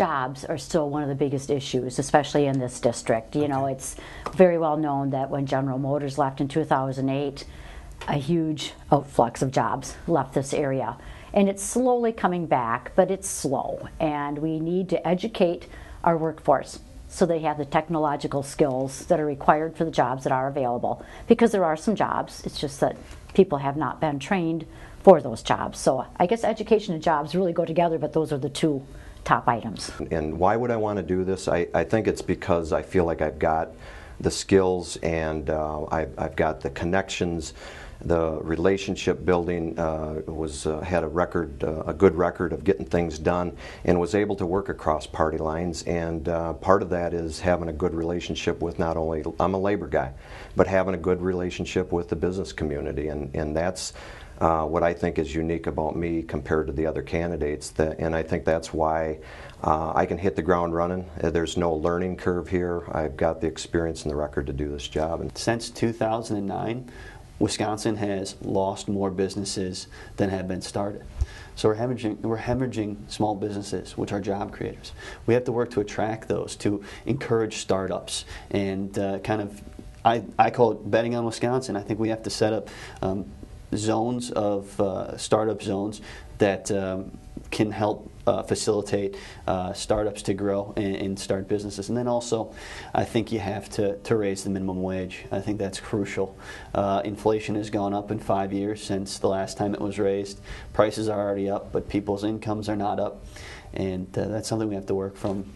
jobs are still one of the biggest issues, especially in this district. You know, it's very well known that when General Motors left in 2008, a huge outflux of jobs left this area. And it's slowly coming back, but it's slow. And we need to educate our workforce so they have the technological skills that are required for the jobs that are available. Because there are some jobs, it's just that people have not been trained for those jobs. So I guess education and jobs really go together, but those are the two top items. And why would I want to do this? I, I think it's because I feel like I've got the skills and uh, I've, I've got the connections the relationship building uh, was uh, had a record, uh, a good record of getting things done, and was able to work across party lines. And uh, part of that is having a good relationship with not only I'm a labor guy, but having a good relationship with the business community, and and that's. Uh, what I think is unique about me compared to the other candidates, that, and I think that's why uh, I can hit the ground running. There's no learning curve here. I've got the experience and the record to do this job. And since 2009, Wisconsin has lost more businesses than have been started. So we're hemorrhaging, we're hemorrhaging small businesses, which are job creators. We have to work to attract those, to encourage startups, and uh, kind of, I, I call it betting on Wisconsin. I think we have to set up um, zones of uh, startup zones that um, can help uh, facilitate uh, startups to grow and, and, start businesses. And then also, I think you have to, to raise the minimum wage. I think that's crucial. Uh, inflation has gone up in five years since the last time it was raised. Prices are already up, but people's incomes are not up. And uh, that's something we have to work from